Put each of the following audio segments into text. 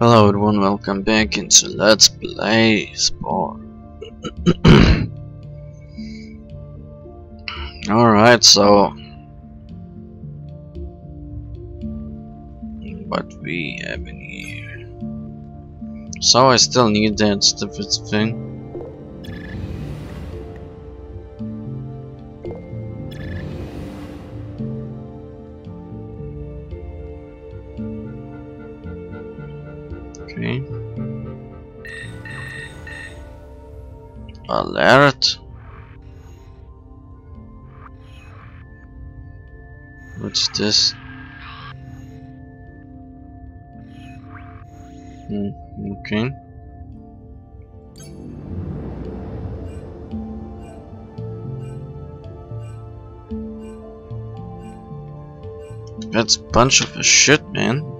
Hello everyone, welcome back into Let's Play Spore. Alright, so... What we have in here... So I still need that stupid thing. Alert. What's this? Hmm, okay. That's a bunch of shit, man.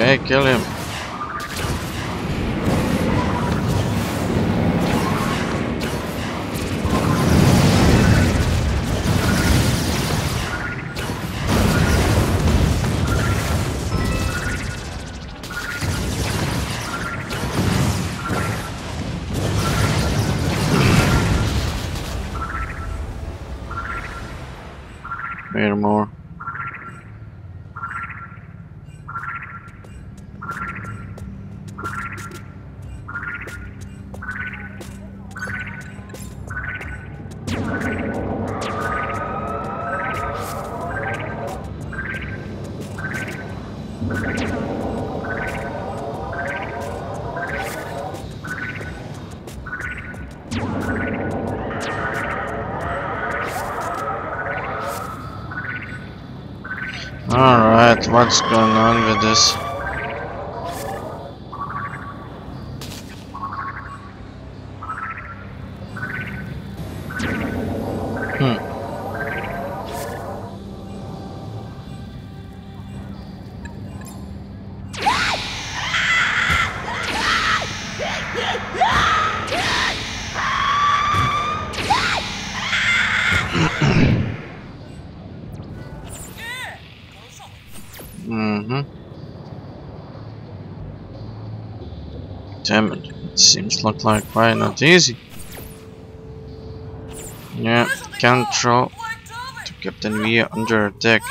Okay, kill him. What's going on with this? Look like quite not easy. Yeah, control to Captain V under attack.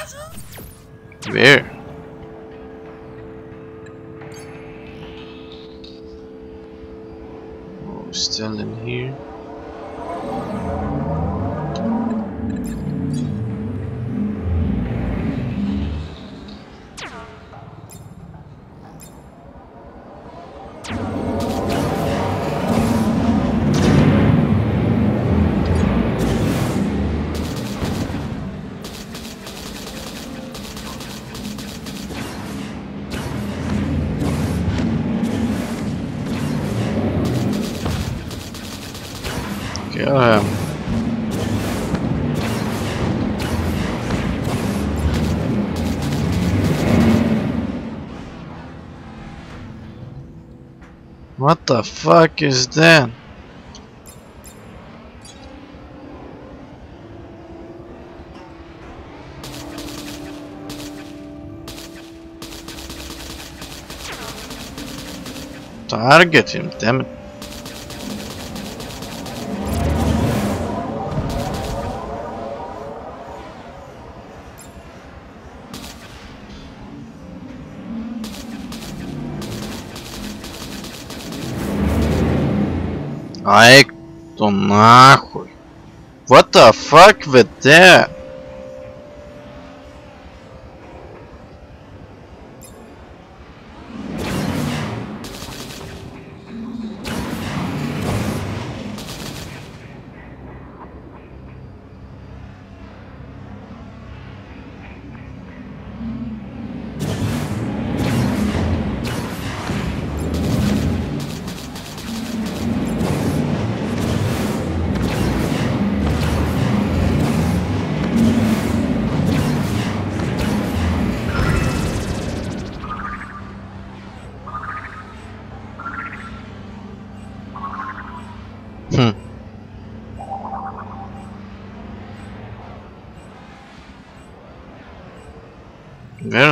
Where? Oh, still in here. Um, what the fuck is that? Target him, damn it. Ай, кто нахуй? What the fuck with that?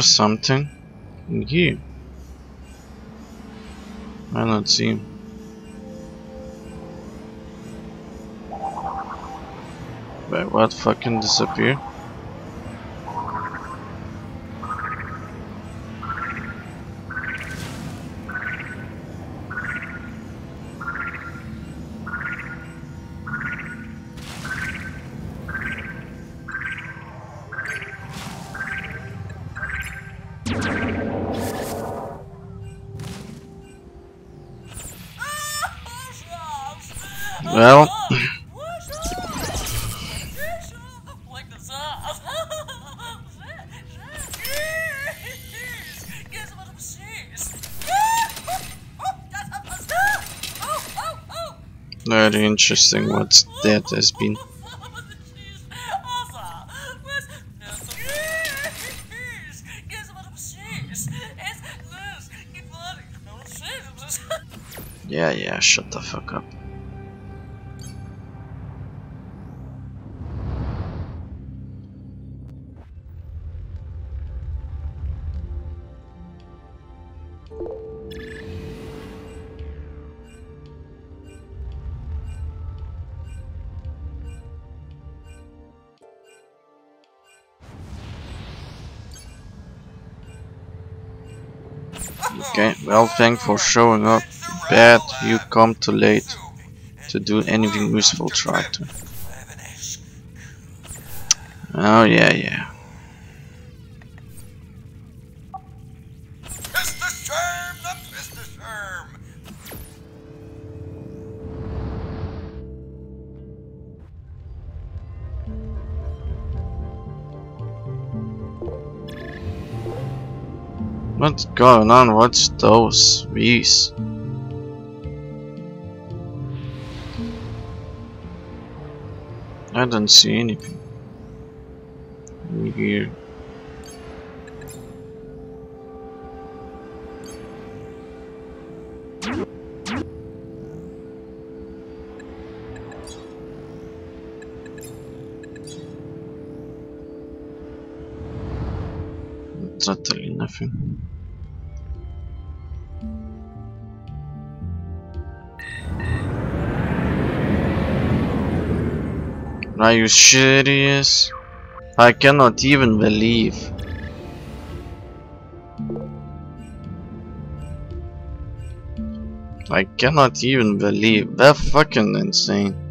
Something in here. I don't see. Wait, what fucking disappear? Very interesting what that has been. Yeah, yeah, shut the fuck up. Well thanks for showing up. Bad you come too late to do anything useful try to. Oh yeah yeah. What's going on? What's those V's? I don't see anything. in Totally nothing. Are you serious? I cannot even believe. I cannot even believe. That's fucking insane.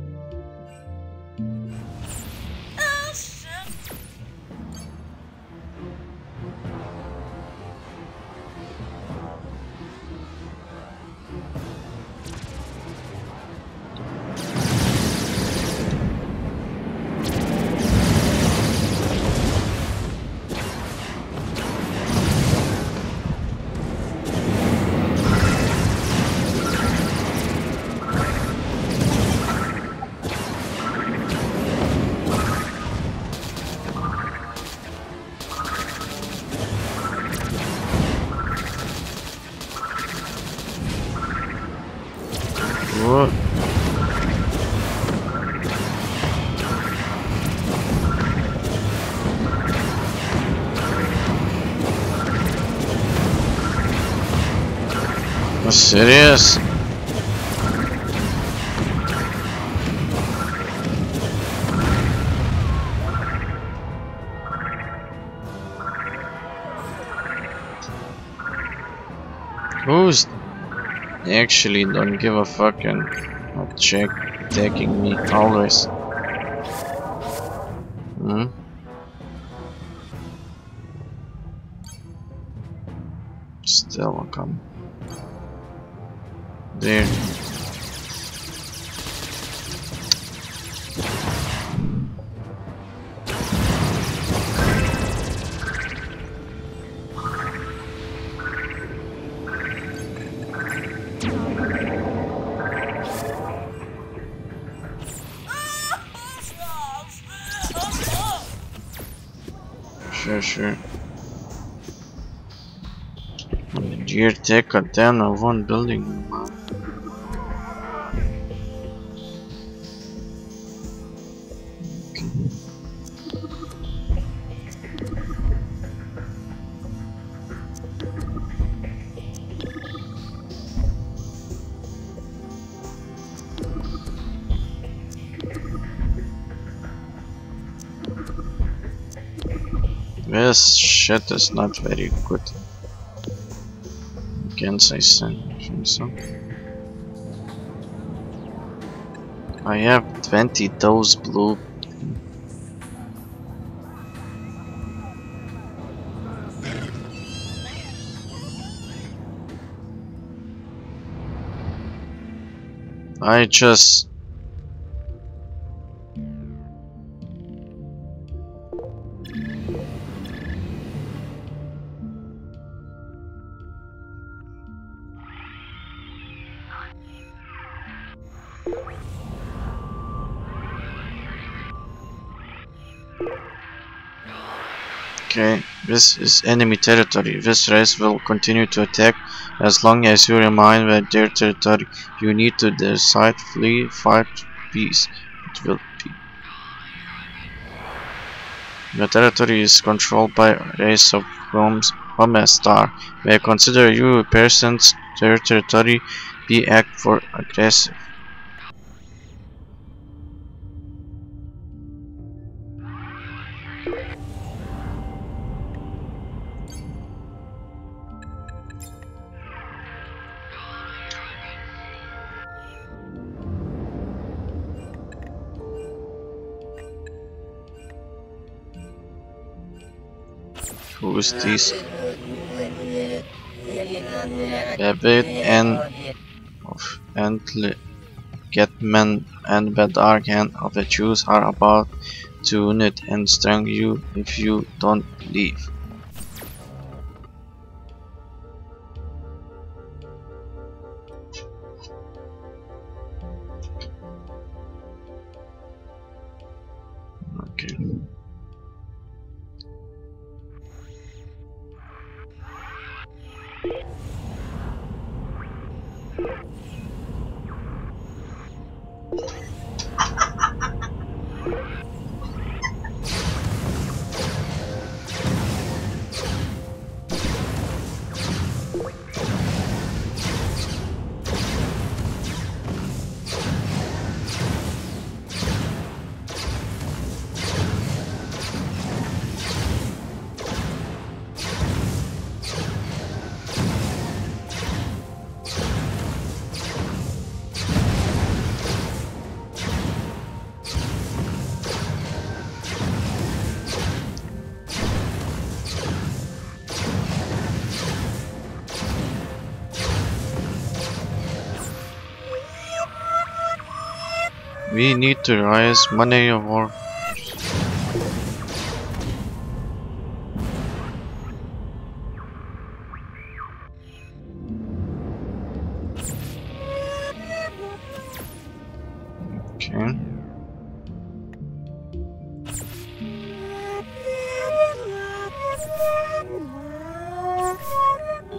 Serious? Who's actually don't give a fucking check attacking me always? Hmm? Still come. There. Sure, sure. Dear take a down of one building. man. This shit is not very good. Can't say so. think so. I have 20 those blue. I just Okay, this is enemy territory. This race will continue to attack as long as you remain with their territory. You need to decide flee, fight, peace. It will be. The territory is controlled by a race of Homes Homestar. May consider you a person's territory be act for aggressive. Who is this? Babbitt and of Antle Getman and Bedargan of the Jews are about to unite and strangle you if you don't leave. Yeah. We need to raise money or.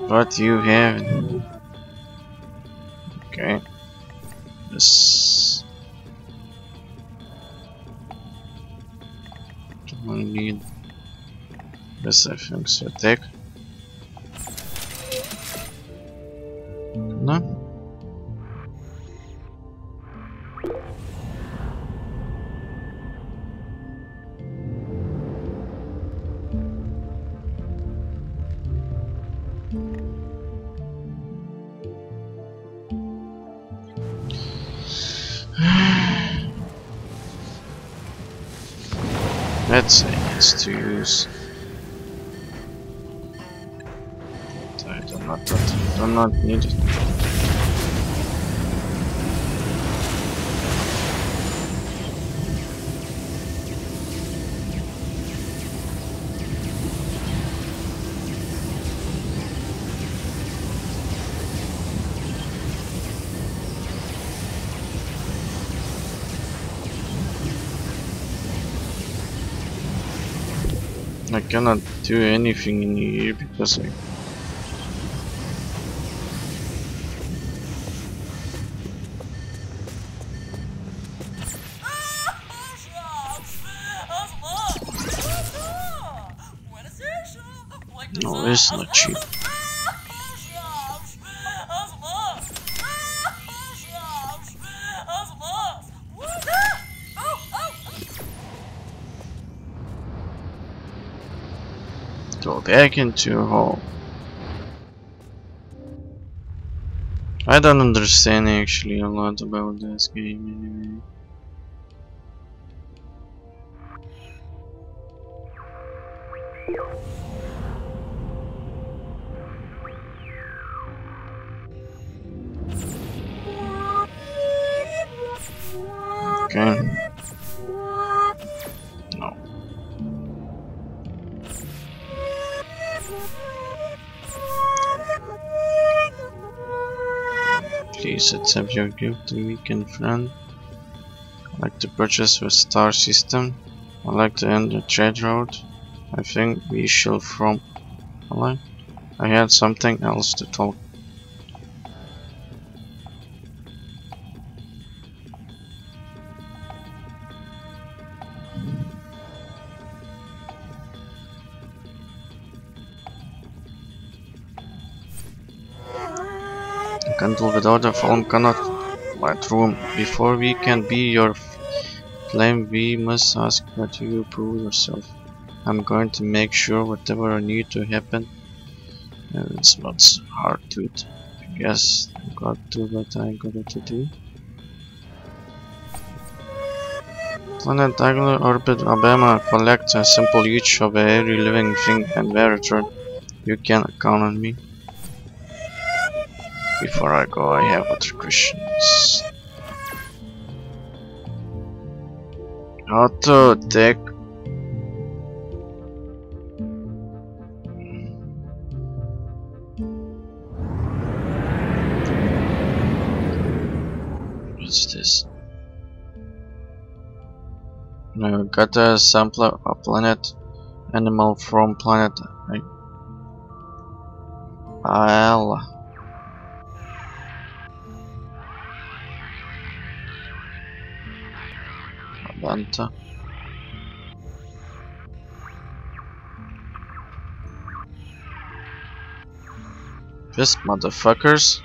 What you have? Yes, I think so. Attack. No. Let's say it's to use do not. I cannot do anything in here because I it's not cheap. Go back into your hole. I don't understand actually a lot about this game anyway. Okay. No. Please accept your gift to weekend friend. I'd like to purchase a star system. I'd like to end the trade route. I think we shall from. I had something else to talk. Candle without a flame cannot light room. Before we can be your flame, we must ask that you prove yourself. I'm going to make sure whatever I need to happen. And it's not hard to it. I guess I got to what I got to do. Planet Angular Orbit Abema collects a sample each of every living thing and where return. You can count on me. Before I go, I have other questions. How to What's this? No, got a sample of planet animal from planet Aella. Banta. This motherfuckers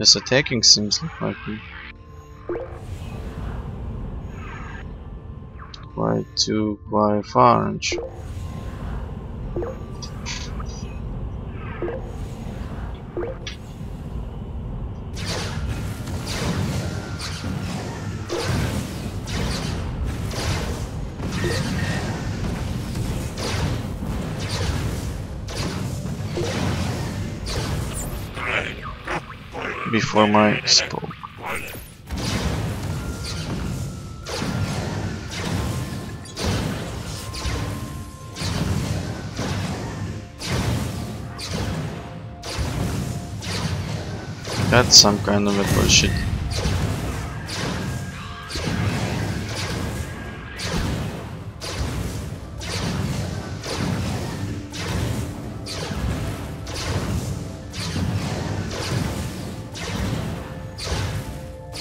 is attacking seems like. Quite too quite far, Before my spoke. That's some kind of a bullshit.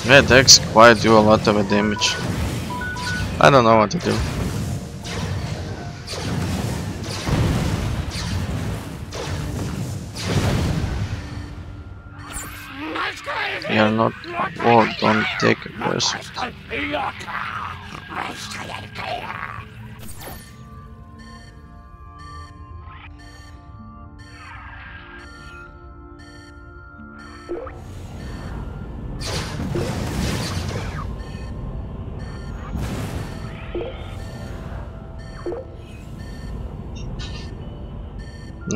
Yeah, decks quite do a lot of damage. I don't know what to do. are not war. Don't take it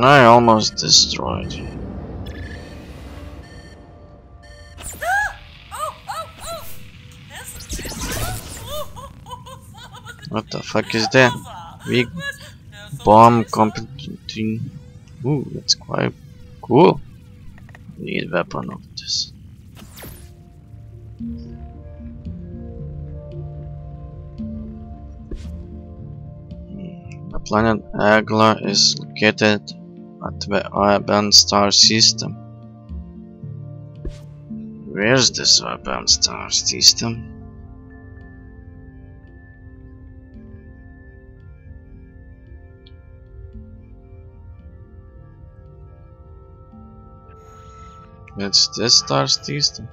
I almost destroyed. What the fuck is that? Big bomb competing. Ooh, that's quite cool. Need weapon of this. Hmm, The planet Agla is located at the Urban Star System. Where's this Urban Star System? It's this star system.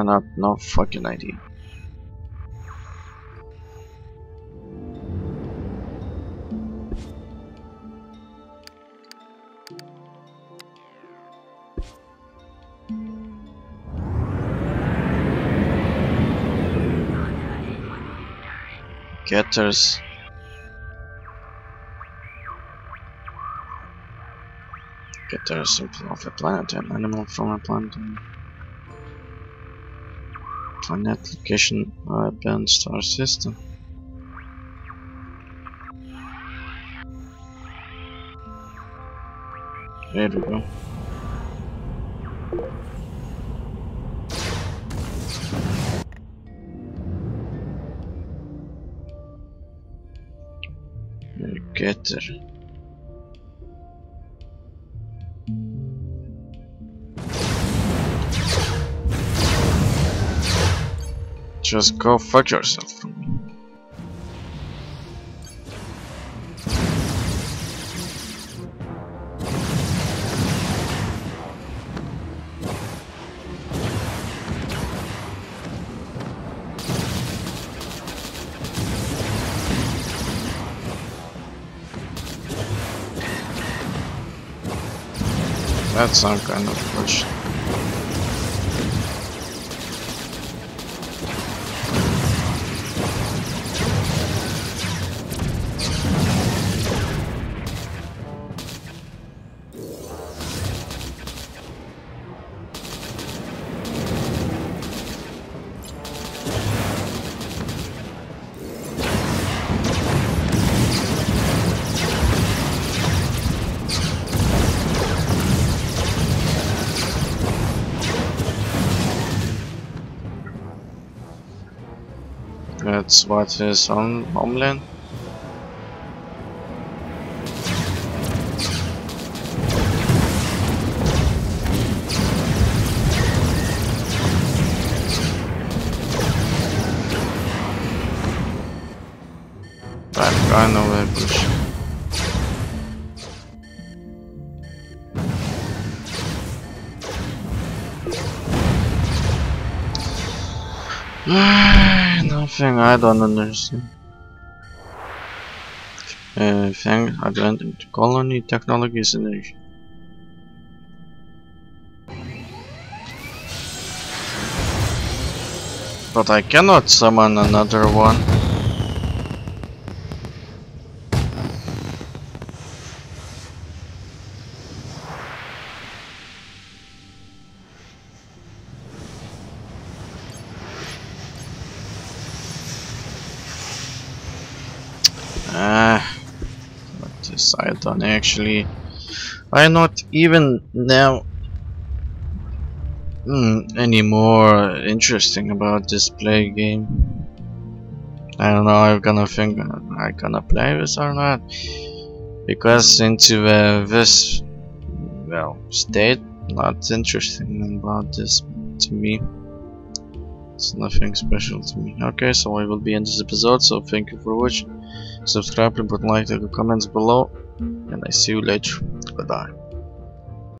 I not no fucking idea. Getters. Getter is simple of a planet, an animal from a planet. Planet location uh, urban star system. There we go. Getter. Just go fuck yourself. That's some kind of push. What is on homeland. That guy Nothing I don't understand. Uh, Fang Advent Colony Technology Synergy. But I cannot summon another one. I don't actually I not even now mm, any more interesting about this play game. I don't know I'm gonna think I'm gonna play this or not. Because into uh, this well state not interesting about this to me. It's nothing special to me. Okay so I will be in this episode so thank you for watching. Subscribe put like the comments below and I see you later. Goodbye